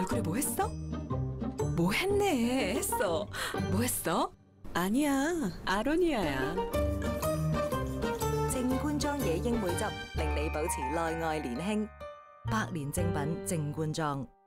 얼굴에 뭐 했어? 뭐 했네 했어. 뭐 했어? 아니야, 아로니아야. 正冠莊野櫻梅汁令你保持內外年輕，百年正品正冠莊。